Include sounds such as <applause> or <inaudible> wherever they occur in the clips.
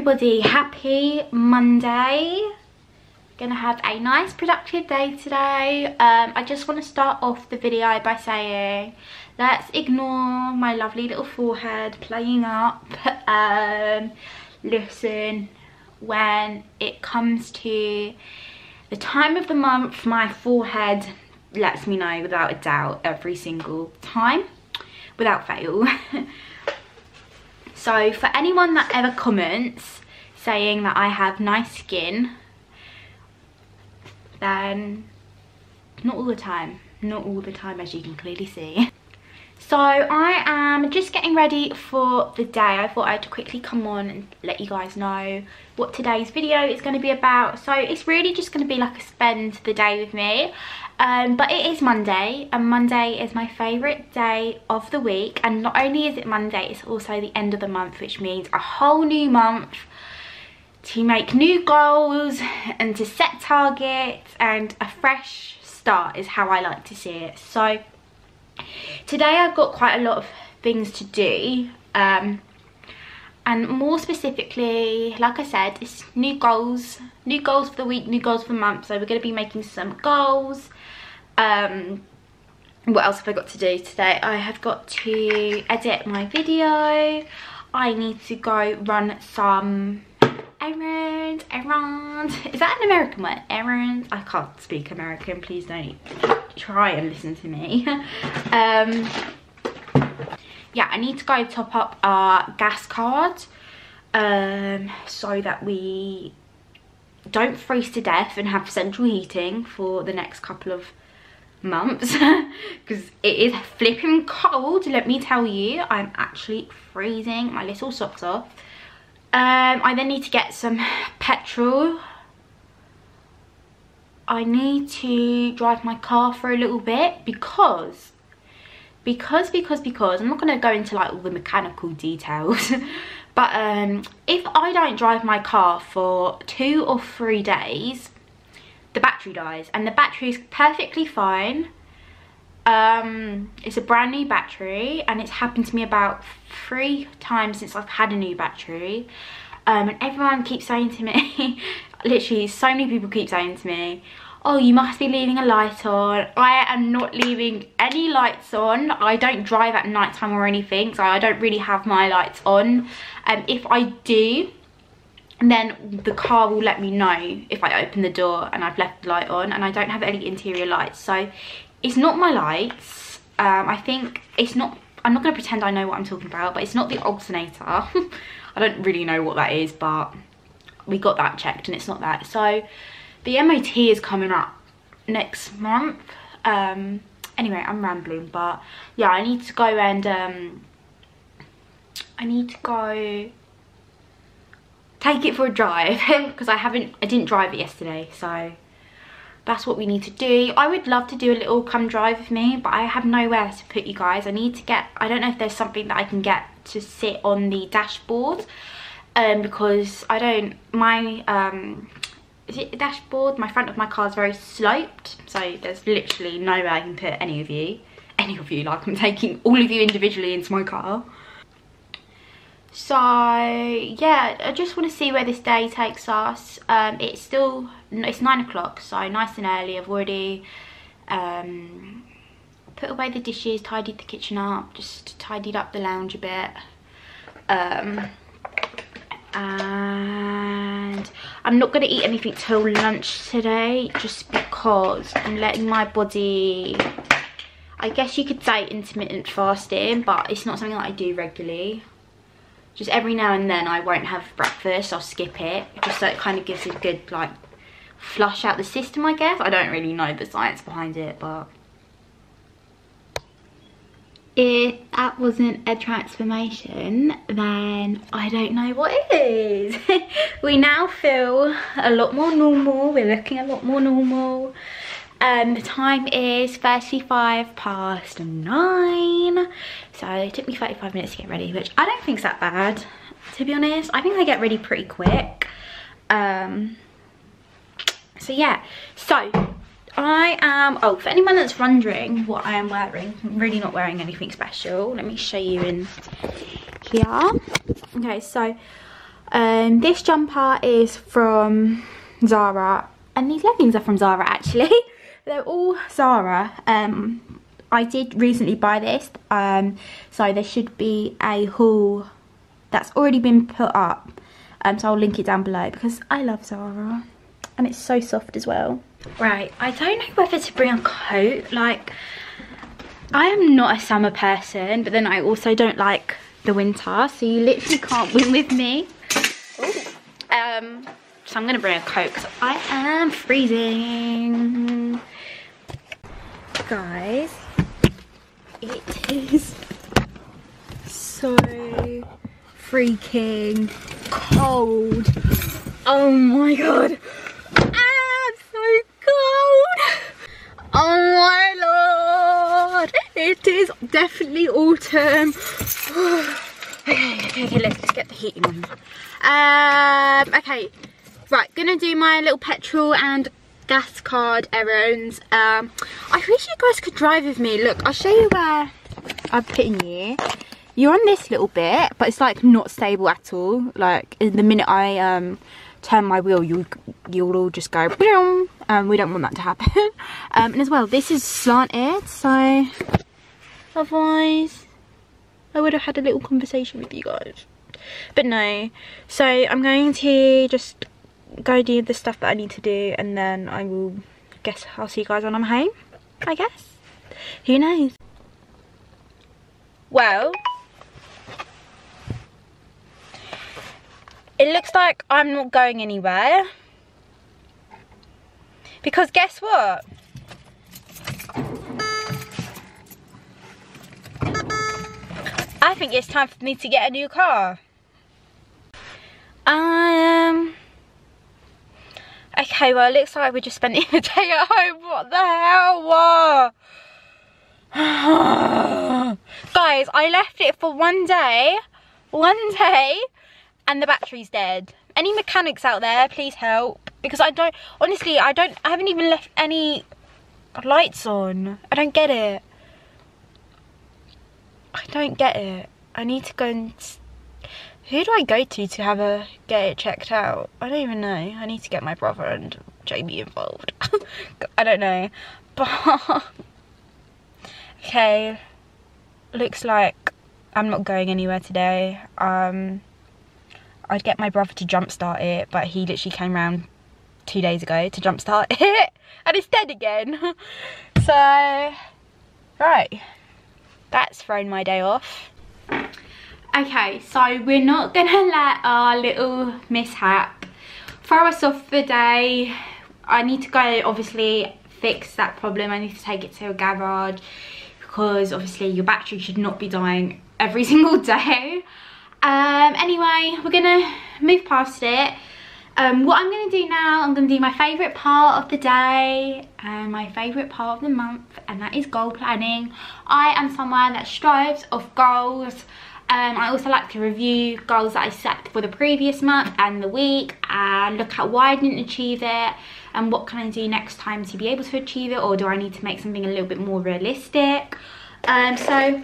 everybody, happy Monday. Gonna have a nice productive day today. Um, I just want to start off the video by saying let's ignore my lovely little forehead playing up. <laughs> Um, listen, when it comes to the time of the month, my forehead lets me know without a doubt every single time, without fail. <laughs> So for anyone that ever comments saying that I have nice skin, then not all the time, not all the time as you can clearly see. <laughs> So I am just getting ready for the day. I thought I'd quickly come on and let you guys know what today's video is going to be about. So it's really just going to be like a spend the day with me. Um, but it is Monday and Monday is my favourite day of the week. And not only is it Monday, it's also the end of the month, which means a whole new month to make new goals and to set targets and a fresh start is how I like to see it. So today I've got quite a lot of things to do um, and more specifically like I said it's new goals new goals for the week new goals for the month. So we're going to be making some goals. Um, what else have I got to do today? I have got to edit my video. I need to go run some errands errands is that an American word? Errands I can't speak American please don't try and listen to me. <laughs> Um yeah i need to go top up our gas card um so that we don't freeze to death and have central heating for the next couple of months. <laughs> Because it is flipping cold let me tell you. I'm actually freezing my little socks off um i then need to get some petrol. I need to drive my car for a little bit because because because because I'm not going to go into like all the mechanical details <laughs> but um if I don't drive my car for two or three days the battery dies and the battery is perfectly fine um it's a brand new battery and it's happened to me about three times since I've had a new battery. Um and everyone keeps saying to me <laughs> literally so many people keep saying to me oh you must be leaving a light on. I am not leaving any lights on. I don't drive at night time or anything so i don't really have my lights on. And um, if i do then the car will let me know if i open the door and i've left the light on and i don't have any interior lights. So it's not my lights um, i think it's not i'm not going to pretend i know what i'm talking about but it's not the alternator. <laughs> I don't really know what that is but we got that checked and it's not that. So the MOT is coming up next month. Um, anyway, I'm rambling, but yeah, I need to go and um, I need to go take it for a drive <laughs> because I haven't, I didn't drive it yesterday, so that's what we need to do. I would love to do a little come drive with me, but I have nowhere to put you guys. I need to get, I don't know if there's something that I can get to sit on the dashboard um, because I don't, my, um, is it dashboard? My front of my car is very sloped, so there's literally no way I can put any of you, any of you, like I'm taking all of you individually into my car. So yeah, I just want to see where this day takes us. Um, it's still, it's nine o'clock, so nice and early. I've already um, put away the dishes, tidied the kitchen up, just tidied up the lounge a bit. Um, and I'm not going to eat anything till lunch today just because I'm letting my body I guess you could say intermittent fasting but it's not something that I do regularly just every now and then I won't have breakfast I'll skip it just so it kind of gives a good like flush out the system I guess. I don't really know the science behind it but if that wasn't a transformation then I don't know what is. <laughs> We now feel a lot more normal we're looking a lot more normal um, the time is 35 past 9 so it took me 35 minutes to get ready which I don't think's that bad to be honest I think I get ready pretty quick um, so yeah so I am, oh, for anyone that's wondering what I am wearing, I'm really not wearing anything special. Let me show you in here. Okay, so um, this jumper is from Zara, and these leggings are from Zara actually. <laughs> They're all Zara. Um, I did recently buy this, um, so there should be a haul that's already been put up. Um, so I'll link it down below because I love Zara, and it's so soft as well. Right, I don't know whether to bring a coat. Like, I am not a summer person, but then I also don't like the winter. So you literally can't win with me. Ooh. Um, so I'm going to bring a coat because I am freezing. Guys, it is so freaking cold. Oh my god. Ah, So cold. Oh my lord! It is definitely autumn. <sighs> okay, okay, okay, let's get the heating on. Um, okay, right, gonna do my little petrol and gas card errands. Um, I wish you guys could drive with me. Look, I'll show you where I'm putting you. You're on this little bit, but it's like not stable at all. Like in the minute I um turn my wheel, you you'll all just go boom. Um, we don't want that to happen. <laughs> um, and as well, this is slanted, so otherwise I would have had a little conversation with you guys. But no, so I'm going to just go do the stuff that I need to do and then I will guess I'll see you guys when I'm home, I guess. Who knows? Well, it looks like I'm not going anywhere. Because guess what? I think it's time for me to get a new car. Um. Okay, well, it looks like we're just spending the <laughs> day at home. What the hell? <sighs> Guys, I left it for one day. One day and the battery's dead. Any mechanics out there, please help. Because I don't, honestly, I don't, I haven't even left any lights on. I don't get it. I don't get it. I need to go and, who do I go to to have a, get it checked out? I don't even know. I need to get my brother and Jamie involved. <laughs> I don't know. But, <laughs> okay. Looks like I'm not going anywhere today. Um, I'd get my brother to jumpstart it, but he literally came around two days ago to jumpstart <laughs> it, and it's dead again. so, right, that's thrown my day off. Okay, so we're not gonna <laughs> let our little mishap throw us off the day. I need to go, obviously, fix that problem. I need to take it to a garage because obviously your battery should not be dying every <laughs> single day. Um, anyway, we're gonna move past it. Um, what I'm to do now, I'm to do my favourite part of the day and my favourite part of the month and that is goal planning. I am someone that strives of goals. Um, I also like to review goals that I set for the previous month and the week and look at why I didn't achieve it and what can I do next time to be able to achieve it or do I need to make something a little bit more realistic. Um, so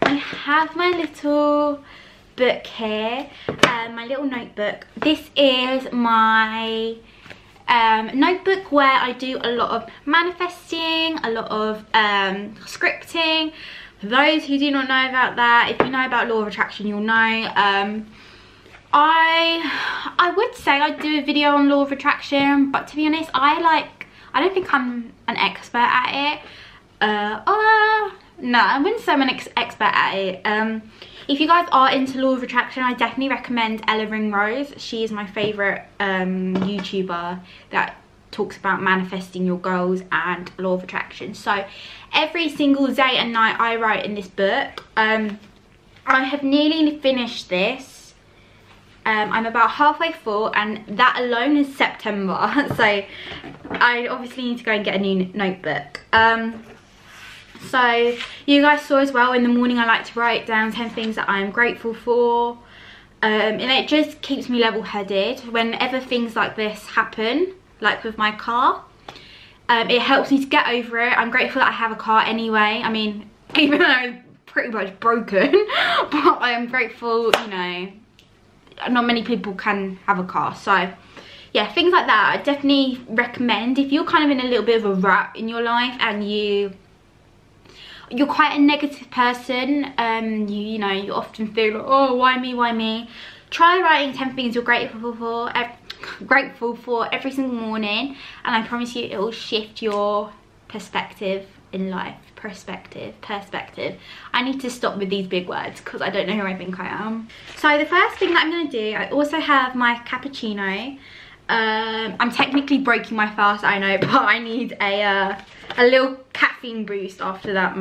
I have my little book here, um, my little notebook. This is my um, notebook where I do a lot of manifesting, a lot of um, scripting. Those who do not know about that, if you know about law of attraction, you'll know. Um, I I would say I'd do a video on law of attraction, but to be honest, I like I don't think I'm an expert at it. Uh, uh no, I wouldn't say I'm an ex expert at it. Um, if you guys are into law of attraction i definitely recommend ella ringrose she is my favorite um, youtuber that talks about manifesting your goals and law of attraction. So every single day and night i write in this book um, i have nearly finished this. Um, i'm about halfway full and that alone is september. <laughs> So i obviously need to go and get a new notebook. Um, so you guys saw as well in the morning I like to write down 10 things that I'm grateful for. Um, and it just keeps me level headed whenever things like this happen, like with my car. Um, it helps me to get over it. I'm grateful that I have a car anyway. I mean, <laughs> even though it's pretty much broken, <laughs> but I am grateful, you know, not many people can have a car. So yeah, things like that I definitely recommend. If you're kind of in a little bit of a rut in your life and you you're quite a negative person um you you know you often feel like, oh why me why me try writing 10 things you're grateful for grateful for every single morning and i promise you it will shift your perspective in life. Perspective perspective. I need to stop with these big words because i don't know who i think i am. So the first thing that i'm going to do i also have my cappuccino. Um, I'm technically breaking my fast, I know, <laughs> but I need a uh, a little caffeine boost after that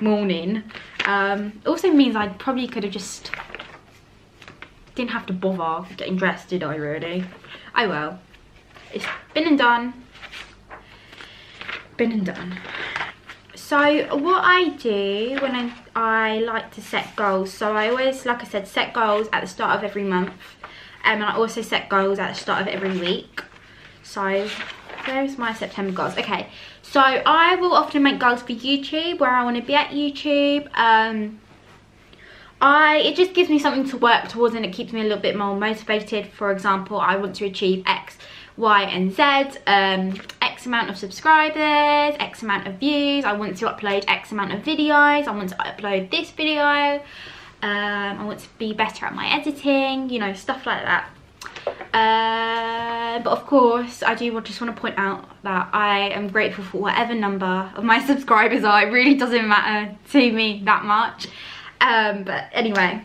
morning. Um, also means I probably could have just didn't have to bother getting dressed, did I really? I will. It's been and done. Been and done. So what I do when I, I like to set goals, so I always, like I said, set goals at the start of every month um, and I also set goals at the start of every week. So where's my September goals? Okay, so I will often make goals for YouTube, where I want to be at YouTube. Um, I it just gives me something to work towards and it keeps me a little bit more motivated. For example, I want to achieve X, Y and Z, um, X amount of subscribers, X amount of views. I want to upload X amount of videos. I want to upload this video um, I want to be better at my editing, you know, stuff like that. Uh, but of course, I do just want to point out that I am grateful for whatever number of my <laughs> subscribers are. It really doesn't matter to me that much. Um, but anyway,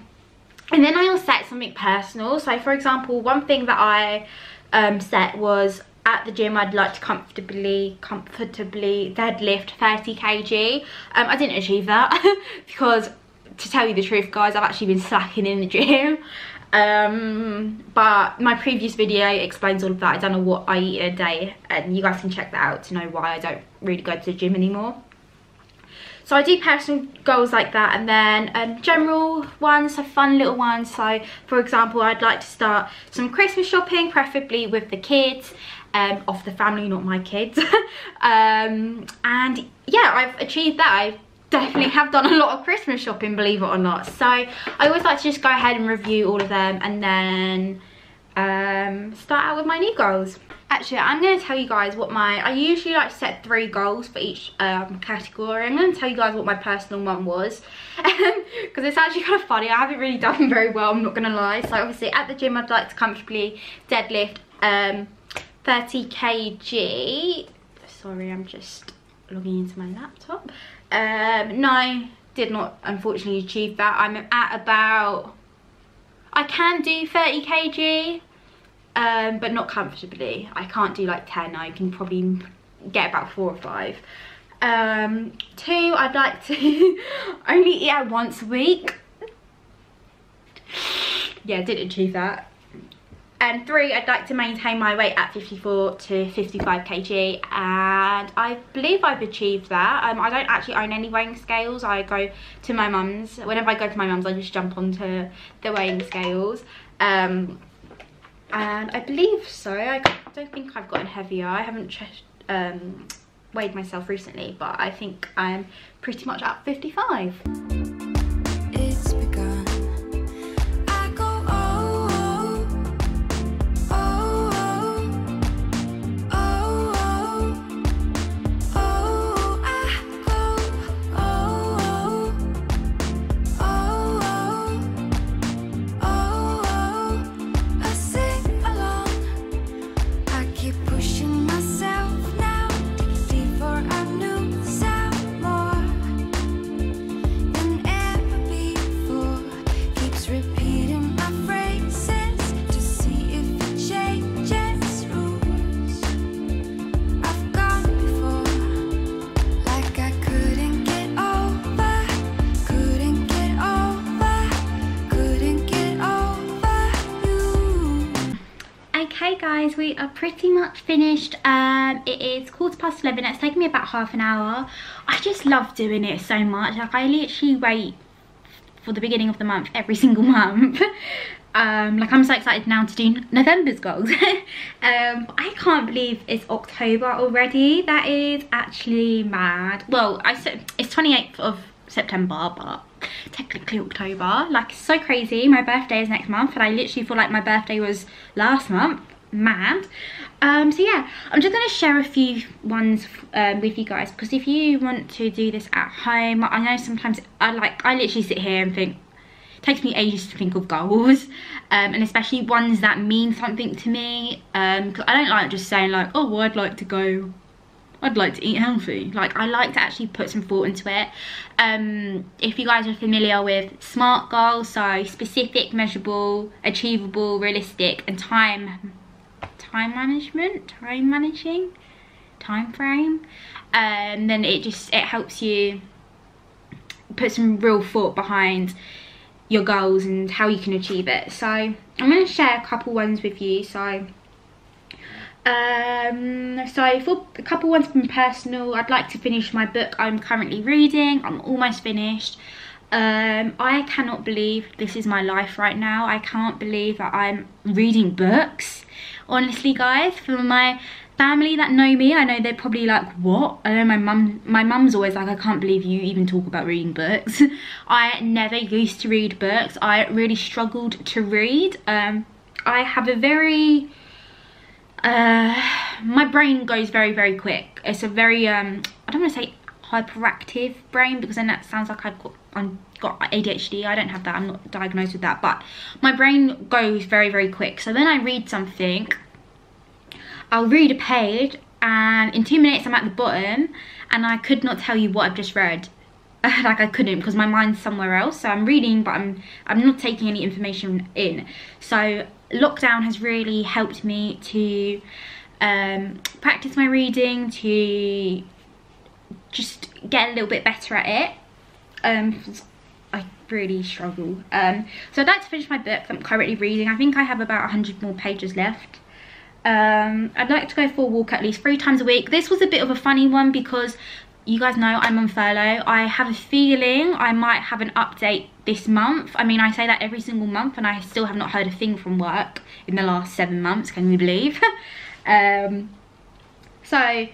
and then I'll set something personal. So for example, one thing that I um, set was at the gym I'd like to comfortably comfortably deadlift 30 kg um, I didn't achieve that <laughs> because to tell you the truth guys I've actually been slacking in the gym. Um, but my previous video explains all of that. I don't know what I eat in a day and you guys can check that out to know why I don't really go to the gym anymore so I do personal goals like that and then um, general ones, so fun little ones. So for example, I'd like to start some Christmas shopping, preferably with the kids, um, of the family, not my kids. <laughs> um, and yeah, I've achieved that. I've definitely have done a lot of Christmas shopping, believe it or not. So I always like to just go ahead and review all of them and then um, start out with my new goals. Actually, I'm going to tell you guys what my, I usually like to set three goals for each um, category. I'm going to tell you guys what my personal one was. <laughs> Because it's actually kind of funny. I haven't really done <laughs> very well, I'm not going to lie. So obviously at the gym, I'd like to comfortably deadlift um, 30 kg. Sorry, I'm just logging into my laptop. Um, no, did not unfortunately achieve that. I'm at about, I can do 30 kg, um, but not comfortably. I can't do like 10, I can probably get about four or five. Um, two, I'd like to <laughs> only eat out once a week. Yeah, did achieve that. And three, I'd like to maintain my weight at 54 to 55 kg and I believe I've achieved that. Um, I don't actually own any weighing scales. I go to my mum's. Whenever I go to my mum's, I just jump onto the weighing scales. Um, and I believe so. I don't think I've gotten heavier. I haven't um, weighed myself recently, but I think I'm pretty much at 55. Pretty much finished. Um it is quarter past 11 it's taken me about half an hour. I just love doing it so much. Like i literally wait for the beginning of the month every <laughs> single month. Um like i'm so excited now to do november's goals. <laughs> Um i can't believe it's october already. That is actually mad. Well i it's 28th of september but technically October. Like, so crazy. My birthday is next month, and I literally feel like my birthday was last month mad um, so yeah i'm just going to share a few ones um, with you guys because if you want to do this at home i know sometimes i like i literally sit here and think takes me ages to think of goals um, and especially ones that mean something to me because um, i don't like just saying like oh well, i'd like to go I'd like to eat healthy. Like, I like to actually put some thought into it. Um, if you guys are familiar with SMART goals, so specific, measurable, achievable, realistic, and time time management, time managing, time frame, and um, then it just it helps you put some real thought behind your goals and how you can achieve it. So I'm going to share a couple ones with you. So um so for a couple ones from personal i'd like to finish my book i'm currently reading. I'm almost finished. Um i cannot believe this is my life right now. I can't believe that i'm reading books honestly guys for my family that know me i know they're probably like what? I know my mum my mum's always like i can't believe you even talk about reading books. <laughs> I never used to read books. I really struggled to read. Um i have a very uh my brain goes very very quick. It's a very um i don't want to say hyperactive brain because then that sounds like i've got i'm got adhd i don't have that i'm not diagnosed with that but my brain goes very very quick so when i read something I'll read a page and in two minutes I'm at the bottom and I could not tell you what I've just read. <laughs> like I couldn't because my mind's somewhere else. So I'm reading but I'm I'm not taking any information in. So lockdown has really helped me to um, practice my reading, to just get a little bit better at it. Um, I really struggle. Um, so I'd like to finish my book I'm currently reading. I think I have about 100 more pages left um, I'd like to go for a walk at least three times a week. This was a bit of a funny one because you guys know I'm on furlough. I have a feeling I might have an update this month. I mean, I say that every single month and I still have not heard a thing from work in the last seven months, can you believe? <laughs> um, so,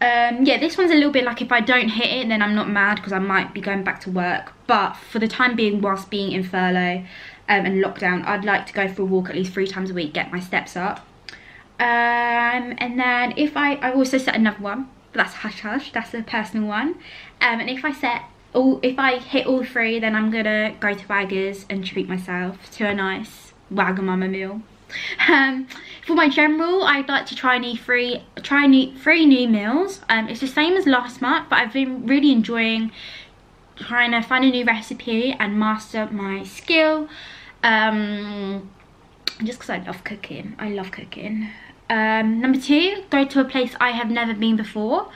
um, yeah, this one's a little bit like if I don't hit it, then I'm not mad because I might be going back to work. But for the time being, whilst being in furlough um, and lockdown, I'd like to go for a walk at least three times a week, get my steps up um, and then if I, I also set another one, but that's hush hush, that's a personal one. Um, and if I set all, if I hit all three, then I'm gonna go to Waggers and treat myself to a nice Wagamama meal. <laughs> For my general, I'd like to try new three, try new three new meals. Um, it's the same as last month, but I've been really enjoying trying to find a new recipe and master my skill. Um, just because I love cooking, I love cooking Um, number two, go to a place I have never been before.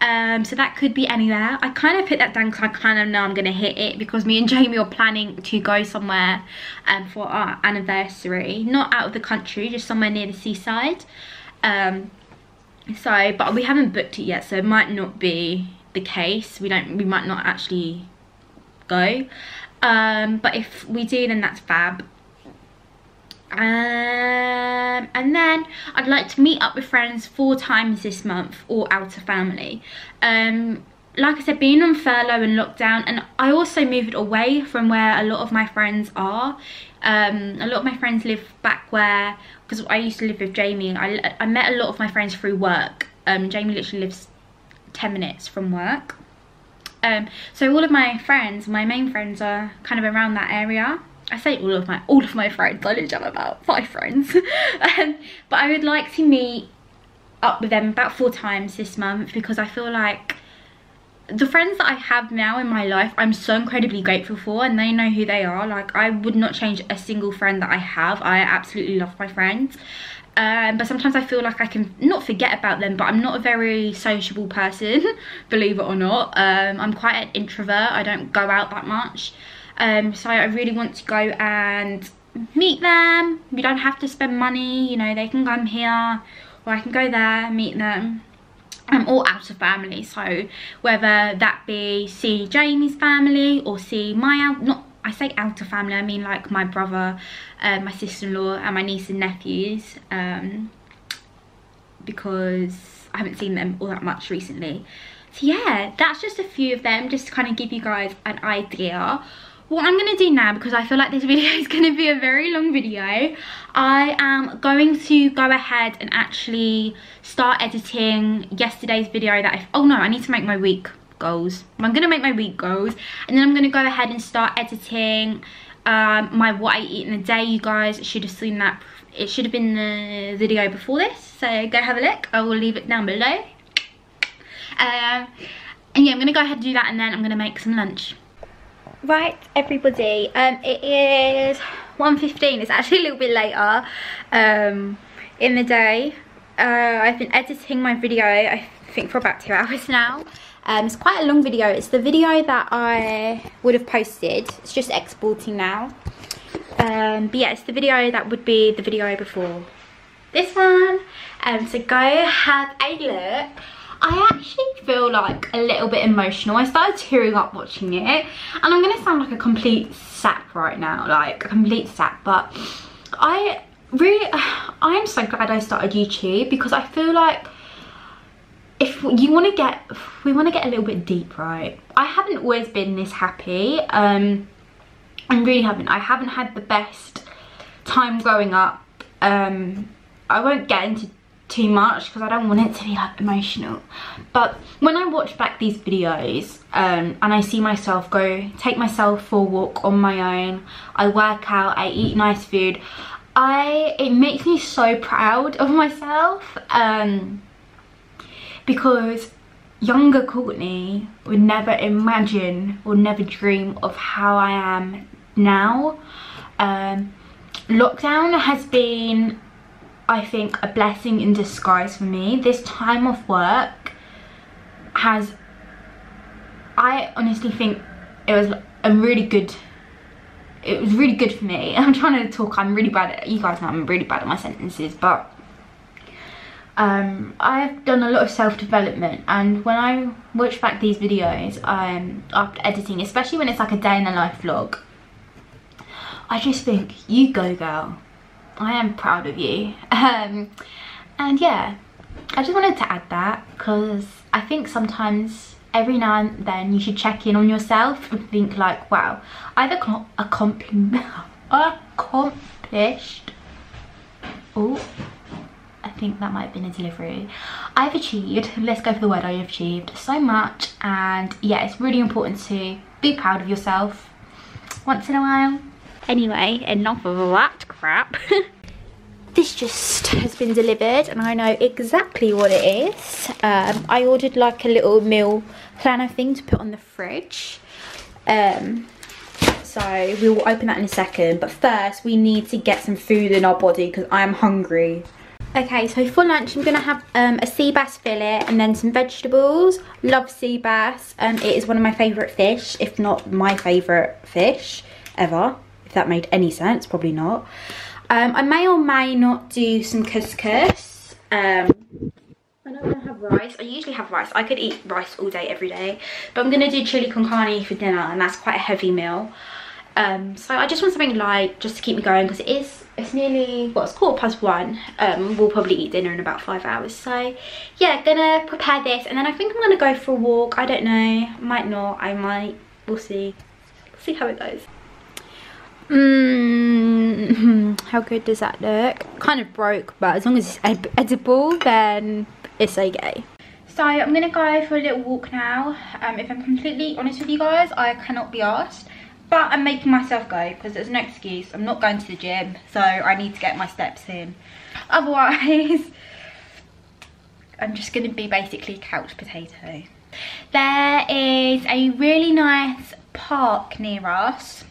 Um, so that could be anywhere. I kind of put that down because I kind of know I'm going to hit it because me and <laughs> Jamie are planning to go somewhere um, for our anniversary. Not out of the country, just somewhere near the seaside. Um, so, but we haven't booked it yet, so it might not be the case. We don't, we might not actually go. Um, but if we do, then that's fab. Um, and then I'd like to meet up with friends four times this month or out of family. Um, like I said, being on furlough and lockdown, and I also moved away from where a lot of my friends are. Um, a lot of my friends live back where, because I used to live with Jamie, I, I met a lot of my friends through work. Um, Jamie literally lives 10 minutes from work. Um, so all of my friends, my main friends are kind of around that area. I say all of my all of my friends. I literally have about five friends. <laughs> um, but I would like to meet up with them about four times this month because I feel like the friends that I have now in my life, I'm so incredibly grateful for and they know who they are. Like I would not change a single friend that I have. I absolutely love my friends. Um, but sometimes I feel like I can not forget about them, but I'm not a very sociable person, <laughs> believe it or not. Um, I'm quite an introvert. I don't go out that much. Um, so I really want to go and meet them. We don't have to spend money, you know, they can come here or I can go there, meet them. I'm all out of family, so whether that be see Jamie's family or see my out, not I say out of family, I mean like my brother, uh, my sister-in-law and my niece and nephews um, because I haven't seen them all that much recently. So yeah, that's just a few of them just to kind of give you guys an idea what I'm going to do now, because I feel like this <laughs> video is going to be a very long video, I am going to go ahead and actually start editing yesterday's video that I... Oh no, I need to make my week goals. I'm going to make my week goals, and then I'm going to go ahead and start editing um, my what I eat in a day. You guys should have seen that. It should have been the video before this, so go have a look. I will leave it down below. Um, and yeah, I'm going to go ahead and do that, and then I'm going to make some lunch. Right, everybody, um, it is 1.15, it's actually a little bit later um, in the day. Uh, I've been editing my video, I think for about two hours now. Um, it's quite a long video, it's the video that I would have posted, it's just exporting now. Um, but yeah, it's the video that would be the video before this one. Um, so go have a look. I actually feel like a little bit emotional. I started tearing up watching it. And I'm going to sound like a complete sap right now. Like, a complete sap. But I really, <sighs> I'm so glad I started YouTube. Because I feel like if you want to get, we want to get a little bit deep, right? I haven't always been this happy. Um, I really haven't. I haven't had the best time growing up. Um, I won't get into too much because I don't want it to be like emotional. But when I watch back these videos um, and I see myself go take myself for a walk on my own I work out I eat nice food I it makes me so proud of myself um, because younger Courtney would never imagine or never dream of how I am now. Um, lockdown has been I think, a blessing in disguise for me. This time off work has, I honestly think it was a really good, it was really good for me. <laughs> I'm trying to talk, I'm really bad at, you guys know I'm really bad at my sentences, but um, I've done a lot of self-development and when I watch back these videos um, after editing, especially when it's like a day in the life vlog, I just think, you go girl I am proud of you. <laughs> Um, and yeah, I just wanted to add that because I think sometimes every now and then you should check in on yourself and think like, wow, I've <laughs> accomplished, oh, I think that might have been a delivery. I've achieved, let's go for the word I've achieved, so much and yeah, it's really important to be proud of yourself once in a while. Anyway, enough of that crap. <laughs> this just has been delivered and I know exactly what it is. Um, I ordered like a little meal planner thing to put on the fridge. Um, so we will open that in a second. But first we need to get some food in our body because I am hungry. Okay, so for lunch I'm gonna have um, a sea bass fillet and then some vegetables. Love sea bass. Um, it is one of my favourite fish, if not my favourite fish ever. If that made any sense, probably not. Um, I may or may not do some couscous. Um, I don't want to have rice. I usually have rice. I could eat rice all day, every day. But I'm going to do chili con carne for dinner and that's quite a heavy meal. Um, so I just want something light just to keep me going because it is, it's nearly, well, it's quarter past one. Um, we'll probably eat dinner in about five hours. So yeah, gonna prepare this and then I think I'm gonna go for a walk. I don't know, might not, I might, we'll see. We'll see how it goes. Mmm, <laughs> how good does that look? Kind of broke, but as long as it's ed edible, then it's okay. So I'm gonna go for a little walk now. Um, if I'm completely honest with you guys, I cannot be asked. But I'm making myself go because there's no excuse. I'm not going to the gym, so I need to get my steps in. Otherwise, <laughs> I'm just gonna be basically couch potato. There is a really nice park near us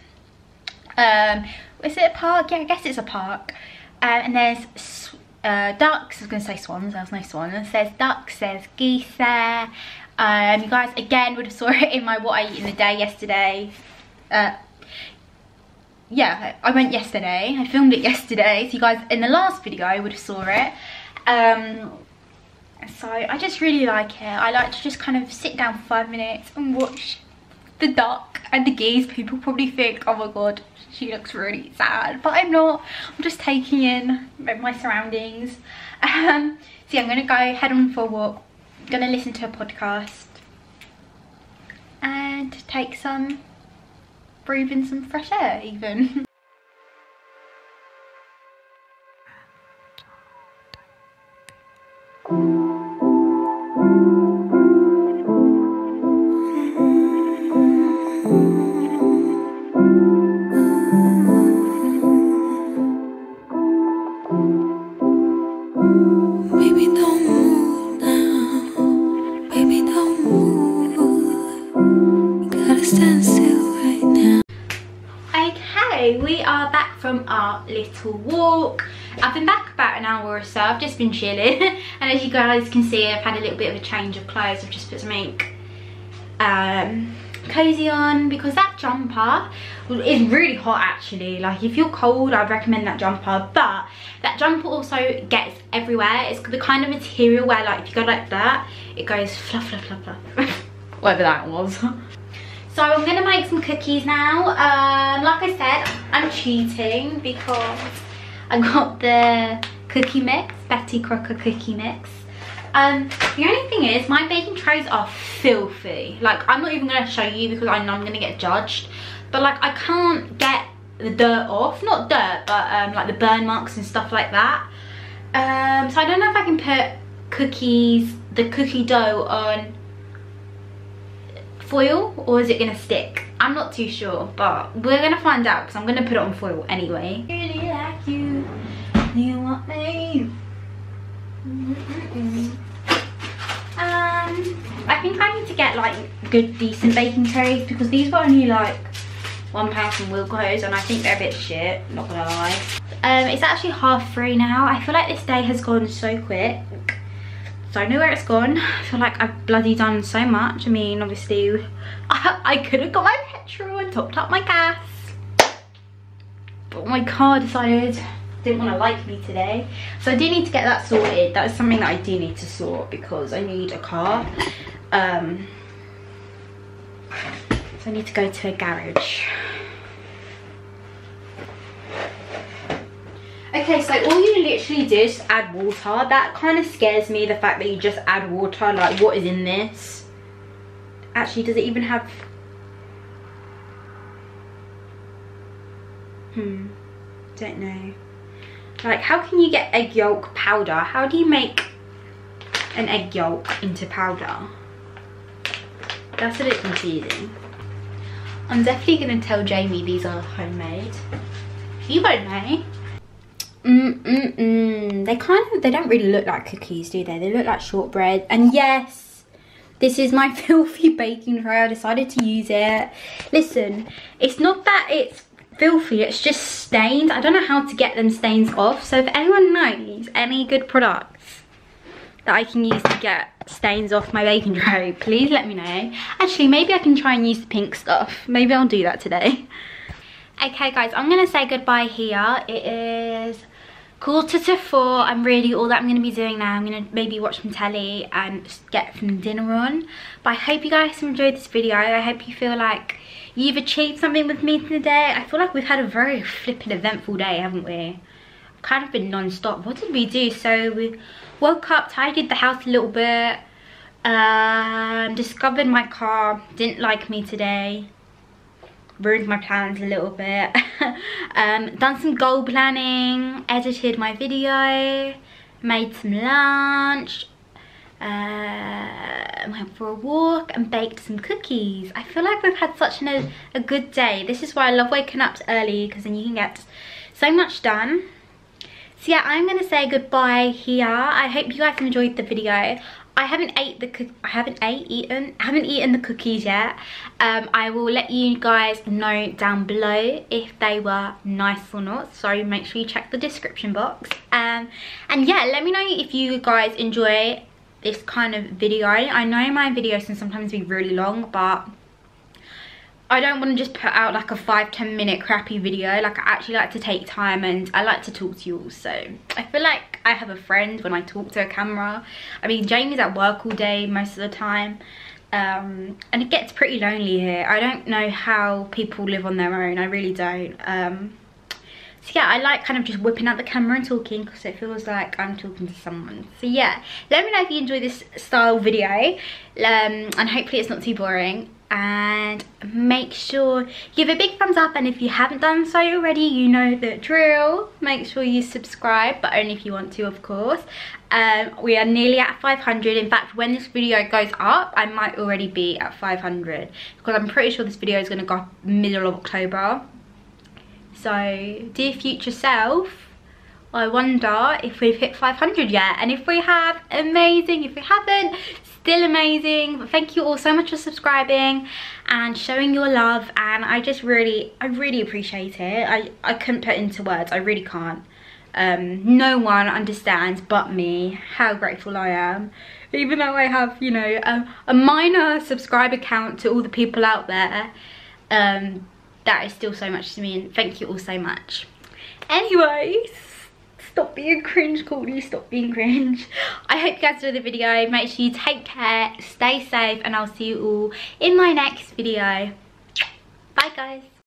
um, is it a park? Yeah, I guess it's a park. Um, and there's uh, ducks. I was going to say swans. There's no swans. It says ducks. There's geese there. Um, you guys again would have saw <laughs> it in my what I eat in the day yesterday. Uh, yeah, I went yesterday. I filmed it yesterday. So you guys in the last video I would have saw it. Um, so I just really like it. I like to just kind of sit down for five minutes and watch the duck and the geese. People probably think, oh my god, she looks really sad. But i'm not. I'm just taking in my surroundings. Um so yeah i'm gonna go head on for a walk. I'm gonna listen to a podcast and take some breathe in some fresh air even <laughs> been chilling. <laughs> and as you guys can see, I've had a little bit of a change of clothes. I've just put some um, cozy on because that jumper is really hot actually. Like if you're cold, I'd recommend that jumper. But that jumper also gets everywhere. It's the kind of material where like if you go like that, it goes fluff, fluff, fluff, fluff. <laughs> Whatever that was. <laughs> So I'm gonna make some cookies now. Um, like I said, I'm cheating because I got the cookie mix, Betty Crocker cookie mix. Um, the only thing is my baking trays are filthy. Like I'm not even gonna show you because I know I'm gonna get judged. But like I can't get the dirt off. Not dirt, but um, like the burn marks and stuff like that. Um, so I don't know if I can put cookies, the cookie dough on foil or is it gonna stick? I'm not too sure, but we're gonna find out because I'm gonna put it on foil anyway. Really like you, Um, I think I need to get like good, decent baking trays because these were only like one pound from Wilko's and I think they're a bit shit, not gonna lie. Um, it's actually half three now. I feel like this day has gone so quick. So I know where it's gone. I feel like I've bloody done so much. I mean, obviously, I, <laughs> I could have got my petrol and topped up my gas. But my car decided didn't want to like me today. So I do need to get that sorted. That is something that I do need to sort because I need a car. Um, so I need to go to a garage. Okay, so all you literally do is add water. That kind of scares me, the fact that you just add water. Like, what is in this? Actually, does it even have... Hmm, don't know. Like, how can you get egg yolk powder? How do you make an egg yolk into powder? That's a bit confusing. I'm definitely going to tell Jamie these are homemade. You won't know. Mm, mm, mm. They kind of, they don't really look like cookies, do they? They look like shortbread. And yes, this is my <laughs> filthy baking tray. I decided to use it. Listen, it's not that it's filthy. It's just stained. I don't know how to get them stains off. So if anyone knows any good products that I can use to get stains off my baking tray, <laughs> please let me know. Actually, maybe I can try and use the pink stuff. Maybe I'll do that today. <laughs> Okay guys, I'm to say goodbye here. It is quarter to four i'm really all that i'm going to be doing now i'm going to maybe watch some telly and get some dinner on but i hope you guys enjoyed this video i hope you feel like you've achieved something with me today. I feel like we've had a very flippin' eventful day haven't we? Kind of been non-stop. What did we do? So we woke up tidied the house a little bit um discovered my car didn't like me today ruined my plans a little bit <laughs> um, done some goal planning edited my video made some lunch uh, went for a walk and baked some cookies i feel like we've had such an, a good day this is why i love waking up early because then you can get so much done so yeah i'm gonna say goodbye here i hope you guys enjoyed the video I haven't ate the I haven't ate eaten haven't eaten the cookies yet. Um, I will let you guys know down below if they were nice or not. So make sure you check the description box. Um, and yeah, let me know if you guys enjoy this kind of video. I know my videos can sometimes be really long, but I don't want to just put out like a five ten minute crappy video. Like I actually like to take time and I like to talk to you all so I feel like I have a friend when I talk to a camera. I mean Jamie's at work all day most of the time um, and it gets pretty lonely here. I don't know how people live on their own. I really don't. Um, so yeah, I like kind of just whipping out the camera and talking because it feels like I'm talking to someone. So yeah, let me know if you enjoy this style video um, and hopefully it's not too boring. And make sure give a big thumbs up and if you haven't done so already you know the drill. Make sure you subscribe but only if you want to of course. Um, we are nearly at 500 in fact when this video goes up i might already be at 500 because i'm pretty sure this video is going to go middle of october so dear future self I wonder if we've hit 500 yet and if we have amazing. If we haven't still amazing. But thank you all so much for subscribing and showing your love and I just really I really appreciate it. I, I couldn't put into words. I really can't. Um, no one understands but me how grateful I am. Even though I have you know a, a minor subscriber count to all the people out there um, that is still so much to me and thank you all so much. Anyways stop being cringe Courtney stop being cringe. I hope you guys enjoyed the video. Make sure you take care stay safe and I'll see you all in my next video. Bye guys